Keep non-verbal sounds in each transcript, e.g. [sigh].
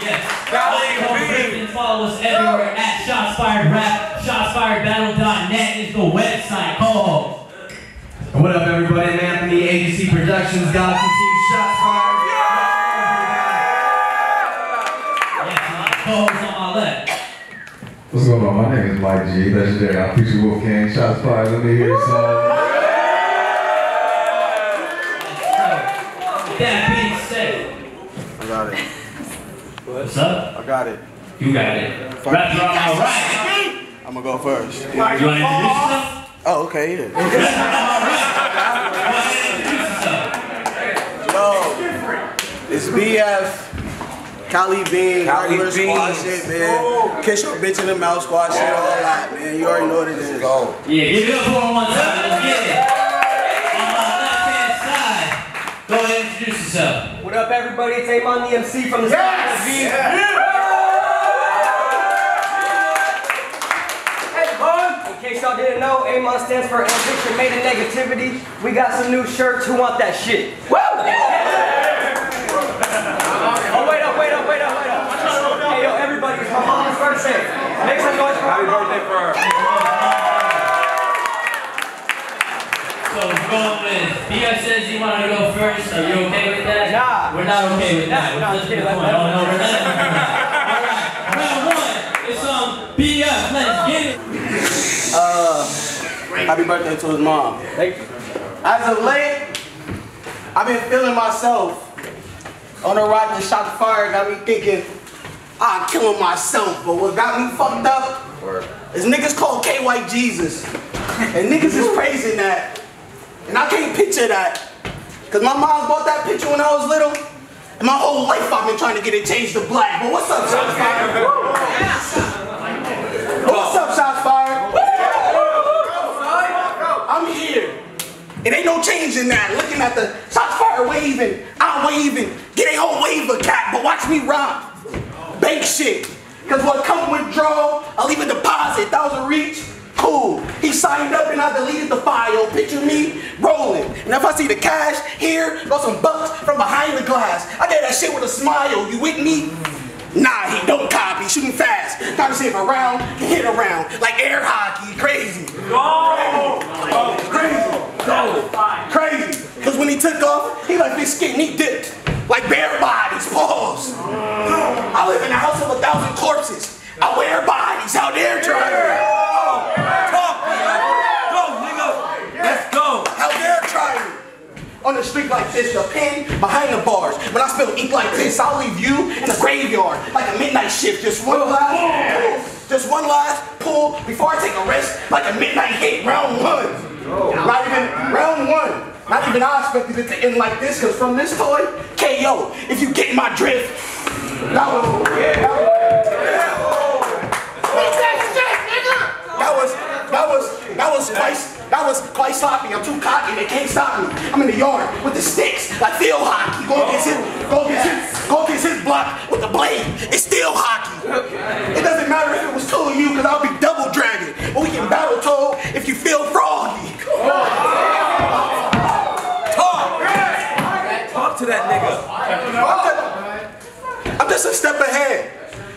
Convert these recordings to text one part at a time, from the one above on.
Yes. And follow us everywhere at Shots Fired Rap. ShotsFiredBattle.net is the website. Co-host. What up, everybody? I'm Anthony, AGC Productions, Galaxy Team Shots Fired. Yes, my co-host on my left. What's going on? My name is Mike G. Legendary. I'm Preacher Wolfgang. Shots fired. Let me hear some. With that being said, I got it. What's up? I got it. You got it. Rapper on my right. I'm gonna go first. You want to introduce yourself? Oh, okay, yeah. Rapper on my right. Go introduce yourself. Yo, it's BF. Cali Bean, Cali regular squad Beans. shit, man. Kiss your bitch in the mouth squad shit, all that, man. You already know what it is. Go. Yeah, give it up for him one time. Let's get it. On my left-hand side, go ahead and introduce yourself. What up, everybody? It's Amon the MC from the yes! In case y'all didn't know, Amon stands for Ambition Made in Negativity. We got some new shirts. Who want that shit? Woo! [laughs] Oh, wait up, wait up, wait up, wait up. Hey, yo, everybody, it's my mom's birthday. Make some noise for Happy birthday for her. So we're going with BF says he wanted to go first. Are you okay with that? Nah. We're not okay with that. we're not okay. get the point. Oh, no, we're not. [laughs] Alright, round one. It's um BF. Let's get it. Uh, Happy birthday to his mom. Thank you. As of late, I've been feeling myself. On the ride to shot fire got me thinking, I'm killing myself. But what got me fucked up is niggas called K White Jesus. And niggas is [laughs] praising that. And I can't picture that. Cause my mom bought that picture when I was little. And my whole life I've been trying to get it changed to black. But what's up, Shots Fire? What's up, Shots Fire? I'm here. It ain't no change in that. Looking at the shots fire waving, I'm waving. Get a whole wave of cat, but watch me rock. Bank shit. Cause what come withdraw, I leave a deposit, thousand reach. He signed up and I deleted the file. Picture me rolling. And if I see the cash here, got some bucks from behind the glass. I get that shit with a smile. You with me? Nah, he don't copy. Shooting fast. Gotta save around, hit around. Like air hockey. Crazy. Crazy. Crazy. Cause when he took off, he left his skin, he dipped. Like bare bodies. Pause. I live in a house of a thousand corpses. I wear bodies out there trying. Talk, Go, nigga. Let's go. Out there trying. On the street like this, the pen behind the bars. When I spill ink like this, I'll leave you in the graveyard like a midnight shift. Just one last pull. Just one last pull before I take a rest like a midnight hit. Round one. Oh. Not even round one. Not even I expected it to end like this, cause from this toy, KO. If you get my drift, that was yeah. That was that was that was quite that was quite sloppy. I'm too cocky. They can't stop me. I'm in the yard with the sticks like field hockey. Go against his go against his go against his block with the blade. It's still hockey. It doesn't matter if it was two of you, cause I'll be double dragon. But we can battle toe if you feel froggy. Talk to that nigga. I'm just, a step ahead.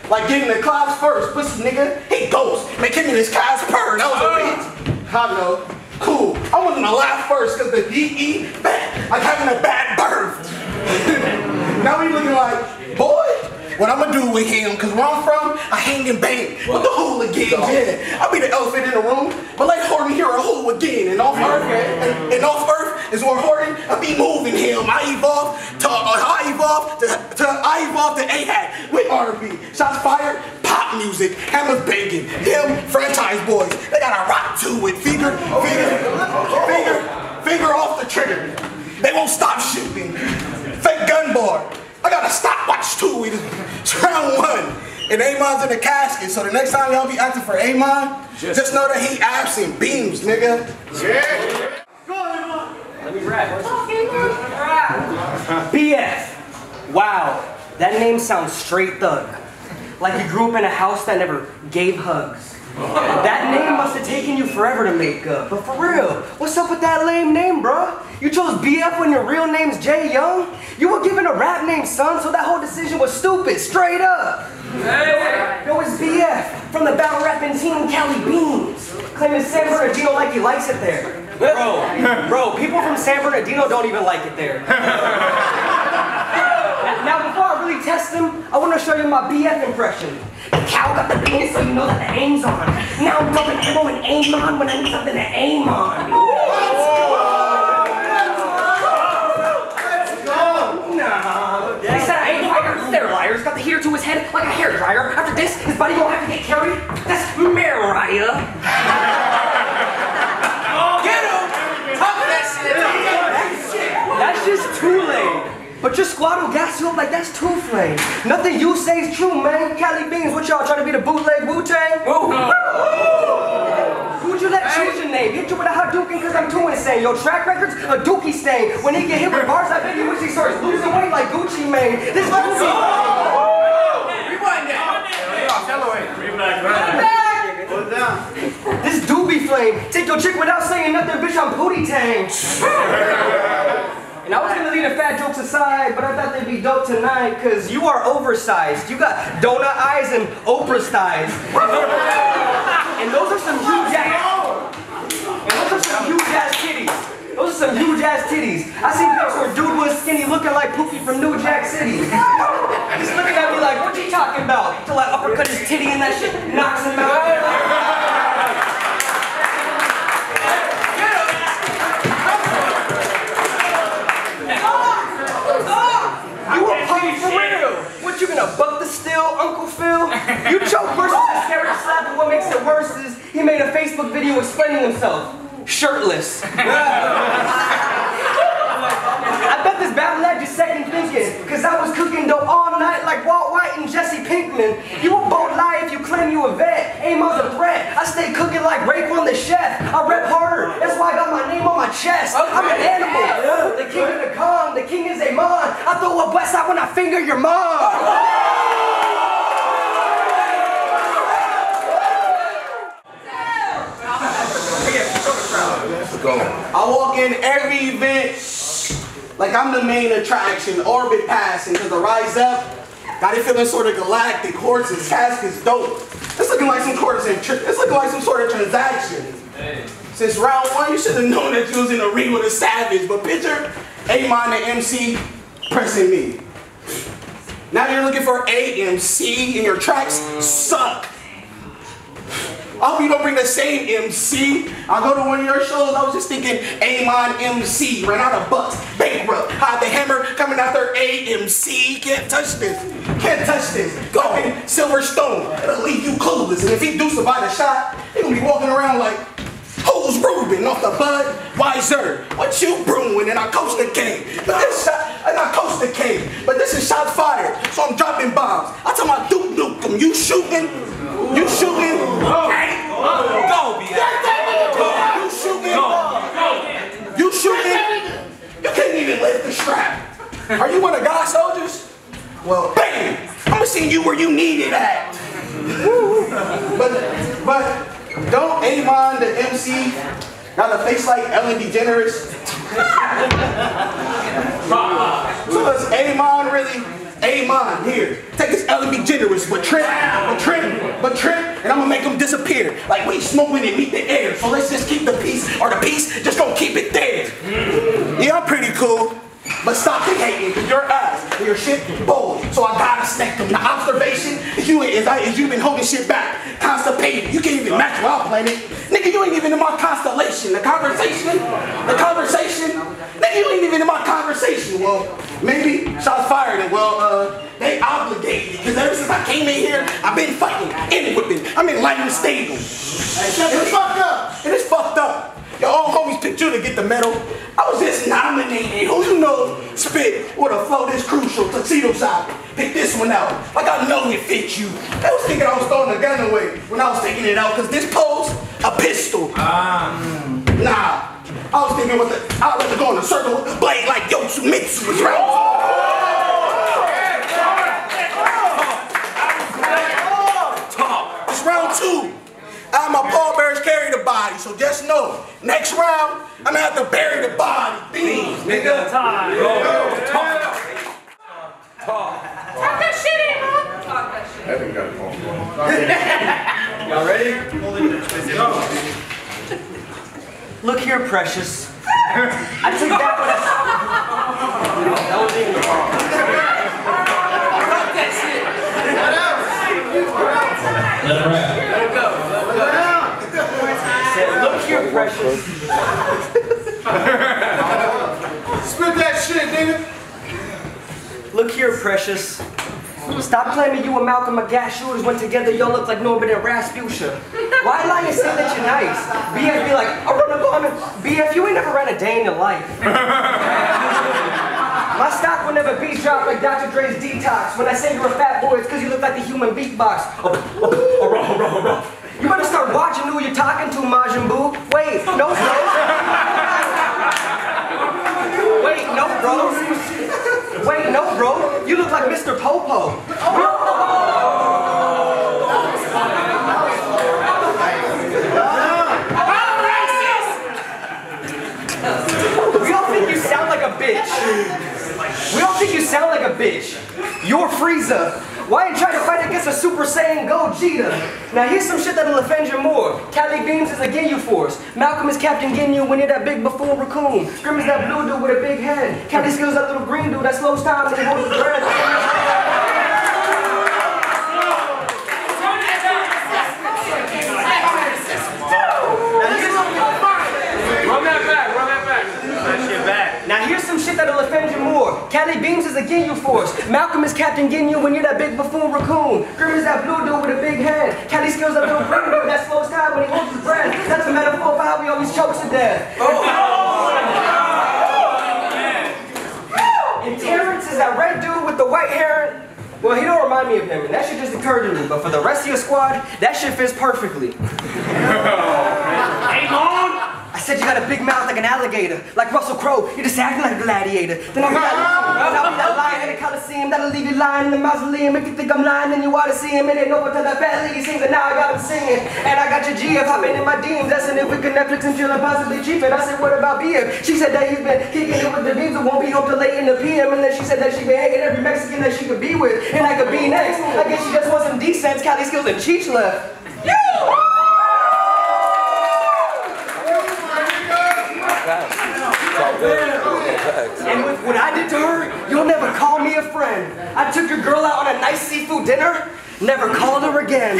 Like getting the class first, pussy nigga. He goes. Make him in his class purr. That was a beat. I know. Cool. I wasn't laugh first because the DE bad. Like having a bad birth. [laughs] now he looking like, boy, what I'm gonna do with him, cause where I'm from, I hang and bang with the hooligans, yeah. I'll be the elephant in the room, but like Horton here, a hooligan. And off Earth, and, and off Earth is where Horton, I be moving him. I evolve to, uh, I evolve to, to, I evolve to A-Hat with R&B. Shots fired, pop music, hammers banging, him, franchise boys. They gotta rock to it. Finger, finger, finger, finger off the trigger. They won't stop shooting. Fake gun bar. I got a stopwatch too. It's [laughs] round one. And Amon's in the casket. So the next time y'all be acting for Amon, just know that he absent beams, nigga. Yeah. Let me rap. BF. Wow, that name sounds straight thug. Like you grew up in a house that never gave hugs. That name must have taken you forever to make up. But for real, what's up with that lame name, bruh? You chose BF when your real name's Jay Young? You were given a rap name, son, so that whole decision was stupid, straight up. Yo, it's BF from the battle rapping team Cali Beans. Claiming San Bernardino like he likes it there. Bro, bro, people from San Bernardino don't even like it there. [laughs] Test them, I want to show you my BF impression. The cow got the penis, so you know that the aim's on. Now I'm dumping ammo and aim on when I need something to aim on. Let's go! Let's go! Nah. They said I ain't liars. They're liars. Got the heater to his head like a hair dryer. After this, his body gonna have to get carried. That's Mariah. Get him! Talk that shit! That's just too lame. But your squad will gas you up like that's too flame. Nothing you say is true, man. Cali Beans, what y'all trying to be the bootleg Wu-Tang? Who'd you let choose your name? Hit you with a Hadouken cause I'm too insane. Your track record's a dookie stain. When he get hit with bars, I bet you wish he starts losing weight like Gucci Mane. This Gucci. Rewind that. This doobie flame. Take your chick without saying nothing, bitch, I'm booty tang. [laughs] And I was gonna leave the fat jokes aside, but I thought they'd be dope tonight, cause you are oversized. You got donut eyes and Oprah's thighs. and those are some huge ass. And those are some huge ass titties. Those are some huge ass titties. I seen pics where dude was skinny looking like Pookie from New Jack City. He's looking at me like, what you talking about? Till I uppercut his titty and that shit shirtless. [laughs] I bet this battle had you second thinking, cause I was cooking dough all night like Walt White and Jesse Pinkman. You a bold lie if you claim you a vet. Aim on the threat. I stay cooking like Raekwon the chef. I rep harder. That's why I got my name on my chest. I'm an animal. The king of the con. The king is a mon. I throw a west out when I finger your mom. [laughs] I walk in every event like I'm the main attraction, orbit passing, cause the rise up, got it feeling sort of galactic, horses, caskets, dope. It's looking like some of, it's looking like some sort of transaction. Since round one, you should have known that you was in a ring with a savage, but picture Amon the MC pressing me. Now you're looking for AMC and your tracks suck. I hope you don't bring the same MC. I go to one of your shows, I was just thinking Amon MC, ran out of bucks, bankrupt, had the hammer coming after AMC. Can't touch this. Can't touch this. Go. Silver Stone. It'll leave you clueless. And if he do survive the shot, he gonna be walking around like, who's Ruben off the bud? Wiser. What you brewing? And I coach the game. But this shot, and I coach the game. But this is shots fired. So I'm dropping bombs. I tell my Duke Nukem, you shooting? You shooting? Hey. Go, BF. You shooting? You shooting? You can't even lift the strap. Are you one of God's soldiers? Well, bam! I'ma you where you need it at. but, but don't Amon the MC got a face like Ellen DeGeneres? so does Amon really? Amon, here, take this Ellen DeGeneres, but trim, but trim, but trim, and I'm gonna make them disappear. Like we smoking and meet the air. So let's just keep the peace, or the peace just gonna keep it there. Yeah, I'm pretty cool. But stop the hating, cause your ass your shit bold. So I gotta snack them. The observation is you is I is you been holding shit back. Constipated. You can't even match where I'm playing. Nigga, you ain't even in my constellation. The conversation, the conversation. Nigga, you ain't even in my conversation. Well, maybe shots fired and well, uh, they obligated. Cause ever since I came in here, I've been fighting and whipping. I'm in lighting the stable. And it's fucked up. And it's fucked up. Your own homies picked you to get the medal. I was just nominated. Who you know spit with a flow this crucial tuxedo side. Pick this one out. Like I know it fit you. They was thinking I was throwing the gun away when I was taking it out. Cause this pose, a pistol. Ah. Nah. I was thinking with the, I was go in a circle, blade like Yoshimitsu was round. It's round two. Just know, next round, I'm gonna have to bury the body. Beans, nigga. Time. Talk Talk that shit in, man. Talk that shit. That nigga got a phone call. Y'all ready? Look here, precious. I took that one as. That was even wrong. Talk that shit. Let it rap. Precious. Spit that shit, nigga. Look here, precious. Stop claiming you and Malcolm McGash shooters went together. Y'all look like Norbit and Rasputia. Why lie and say that you're nice? BF be like, I run a garment. BF, you ain't never ran a day in your life. My stock will never be dropped like Dr. Dre's detox. When I say you're a fat boy, it's because you look like the human beatbox. Oh, oh, oh, oh, oh, oh. You better start watching who you're talking to, Majin Buu. Wait, no, bro. Wait, no, bro. Wait, no, bro. You look like Mr. Popo. We all think you sound like a bitch. We all think you sound like a bitch. You're Frieza. Why you trying to fight against a Super Saiyan Gogeta? Now here's some shit that'll offend you more. Cali Beans is a Ginyu Force. Malcolm is Captain Ginyu when you're that big buffoon raccoon. Grim is that blue dude with a big head. Cali Skills that little green dude that slows time he holds his breath. Cali Beans is a Ginyu Force. Malcolm is Captain Ginyu when you're that big buffoon raccoon. Grim is that blue dude with a big head. Cali skills [laughs] that little green dude that slows time when he holds his breath. That's a metaphor for how he always chokes to death. Oh. And Terrence is that red dude with the white hair. Well, he don't remind me of him, and that shit just occurred to me. But for the rest of your squad, that shit fits perfectly. [laughs] Said you got a big mouth like an alligator, like Russell Crowe. you're just acting like a gladiator. Then be that, that lion in the Coliseum that'll leave you lying in the mausoleum. If you think I'm lying, then you ought to see him. It ain't over till that fat lady sings, and now I got him singing. And I got your GF hopping in my DMs. That's if we could Netflix and chill and possibly cheap. And I said, what about BF? She said that he's been kicking it with the beams it won't be home till late in the PM. And then she said that she been hanging every Mexican that she could be with, and I could be next. I guess she just wants some decent Cali skills and Cheech left. And with what I did to her, you'll never call me a friend. I took your girl out on a nice seafood dinner, never called her again.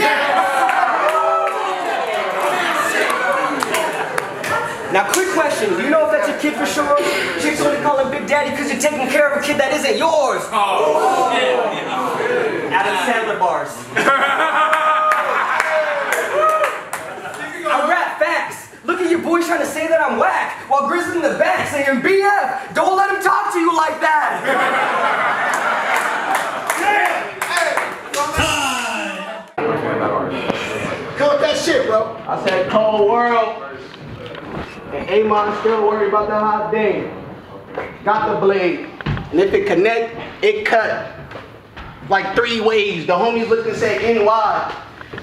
Now, quick question. Do you know if that's your kid for sure? Chicks only call him Big Daddy because you're taking care of a kid that isn't yours. Oh, Adam Sandler bars. [laughs] I rap facts. Look at your boys trying to say that I'm whack, while Grizzly in the back saying, BF, don't let him talk to you like that. [laughs] Cut that shit, bro. I said cold world. And Amon still worried about the hot day. Got the blade. And if it connect, it cut. Like three ways. The homies looked and said NY.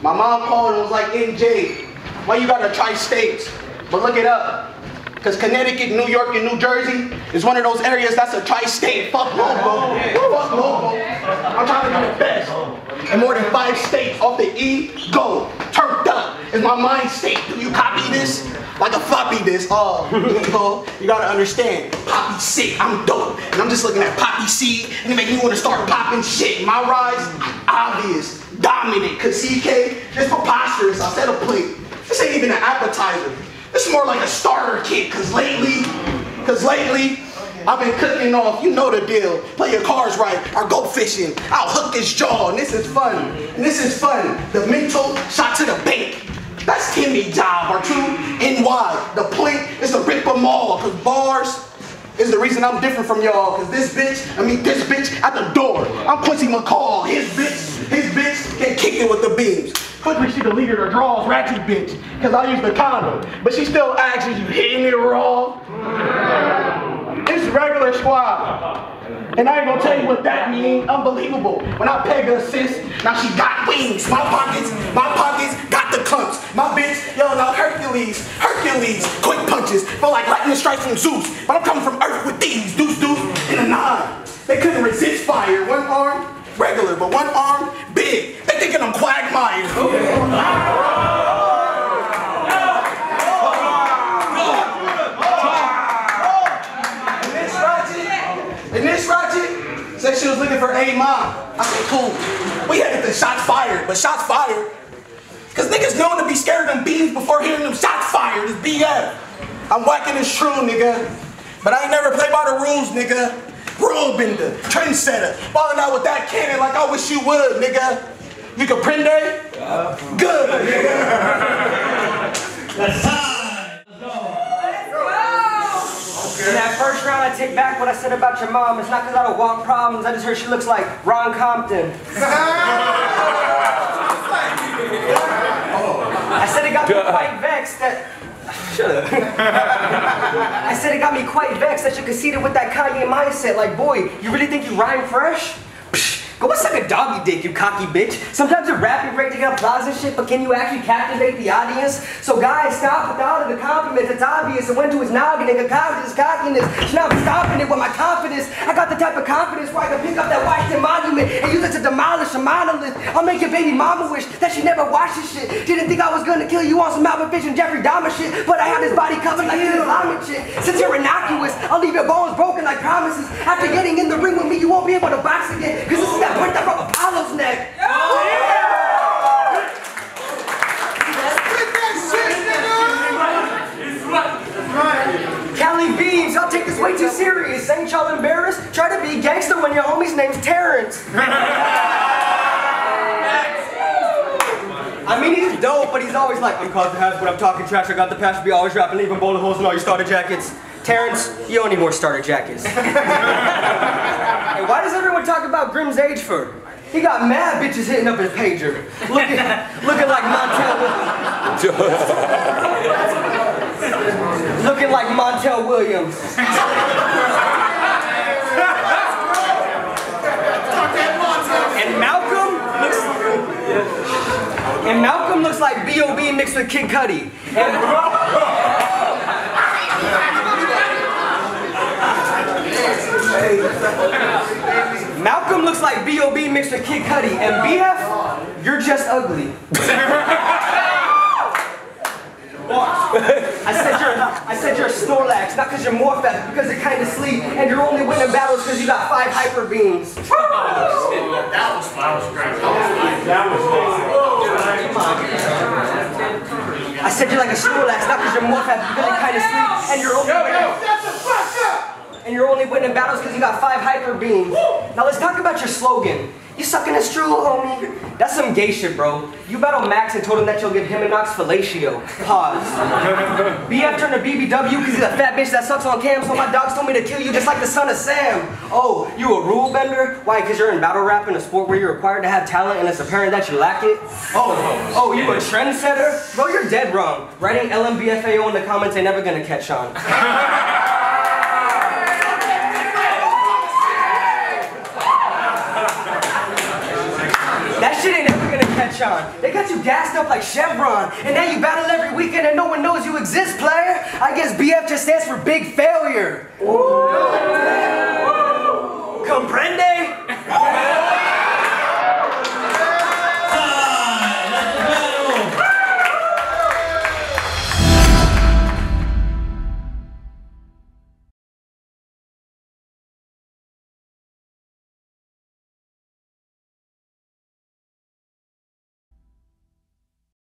My mom called and was like NJ. Why you gotta try states? But look it up. Cause Connecticut, New York, and New Jersey is one of those areas that's a tri-state. Fuck local. Fuck local. I'm trying to do the best. And more than five states off the E, go. Turked up is my mind state. Do you copy this? Like a floppy disk. Oh, you [laughs] oh, you gotta understand. Poppy sick, I'm dope. And I'm just looking at Poppy seed and it make me wanna start popping shit. My rise, obvious, dominant. Cause CK, this preposterous. I said a plate. This ain't even an appetizer. Is more like a starter kit, cause lately, cause lately, I've been cooking off, you know the deal. Play your cards right, or go fishing. I'll hook this jaw, and this is fun. And this is fun. The mental shot to the bank. That's Timmy job, or two, NY. The point is to rip them all, cause bars is the reason I'm different from y'all, cause this bitch, I mean this bitch at the door. I'm Quincy McCall, his bitch, his bitch can kick it with the beams. Quickly she deleted her draws, ratchet bitch, cause I used the condom. But she still asks, you hitting it raw? It's regular squad. And I ain't gonna tell you what that mean. Unbelievable. When I peg her assist, now she got wings. My pockets, my pockets got the clumps. My bitch yelling out Hercules, Hercules, quick punches. Feel like lightning strikes from Zeus. But I'm coming from Earth with these, deuce deuce, and a nine. They couldn't resist fire. One arm, regular, but one arm, big. They thinking I'm Quagmire. And this Ratchet, and this She was looking for A mom. I said, cool. We had to shots fired, but shots fired. Cause niggas known to be scared of them beans before hearing them shots fired. It's BF. I'm whacking this true, nigga. But I ain't never play by the rules, nigga. Rule bender, trendsetter. Falling out with that cannon like I wish you would, nigga. You can print it? Good, nigga. [laughs] That's time. Let's go. In that first round, I take back what I said about your mom. It's not because I don't want problems. I just heard she looks like Ron Compton. [laughs] [laughs] [sighs] [laughs] I said it got me quite vexed that. Shut up. I said it got me quite vexed that you conceded with that Kanye mindset. Like, boy, you really think you rhyme fresh? Psh, Go suck a doggy dick, you cocky bitch. Sometimes you're rapping get applause and shit, but can you actually captivate the audience? So guys, stop with all of the compliments. It's obvious. It went to his noggin and concocted his cockiness. Now I'm stopping it with my confidence. I got the type of confidence where I can pick up that Washington monument and use it to demolish a monolith. I'll make your baby mama wish that she never watched this shit. Didn't think I was gonna kill you on some Malvin Fish and Jeffrey Dahmer shit, but I have this body covered like this Islamic shit. Since you're innocuous, I'll leave your bones broken like promises. After getting in the ring with me, you won't be able to box again, cause this is that point that broke Apollo's neck. Cali Beans, I'll take this way too serious. Ain't y'all embarrassed? Try to be gangster when your homie's name's Terrence. I mean, he's dope, but he's always like, I'm causing havoc, but I'm talking trash. I got the passion, be always rapping, leaving bullet holes in all your starter jackets. Terrence, you don't need more starter jackets. [laughs] hey, why does everyone talk about Grimm's age for? He got mad bitches hitting up his pager, looking, looking like Montel, [laughs] looking like Montel Williams. And Malcolm looks, and Malcolm looks like B.O.B. mixed with Kid Cudi. And, Malcolm looks like B.O.B. mixed with Kid Cudi. And BF, you're just ugly. [laughs] I said you're I said you're a Snorlax, not because you're more fat, because you're kind of sleep, and you're only winning battles because you got five hyper beams. [laughs] I said you're like a Snorlax, not because you're more fat, because you're kind of sleep, and you're only and you're only winning battles because you got five hyper beams. Now let's talk about your slogan. You sucking his true, homie. That's some gay shit, bro. You battled Max and told him that you'll give him and Knox fellatio. Pause. [laughs] BF turned to BBW because he's a fat bitch that sucks on cam, so my dogs told me to kill you just like the son of Sam. Oh, you a rule bender? Why? Because you're in battle rap in a sport where you're required to have talent and it's apparent that you lack it? Oh, oh, you a trendsetter? Bro, you're dead wrong. Writing LMBFAO in the comments ain't never gonna catch on. [laughs] They got you gassed up like Chevron. And now you battle every weekend and no one knows you exist, player. I guess BF just stands for big failure. Ooh. Ooh. Comprende?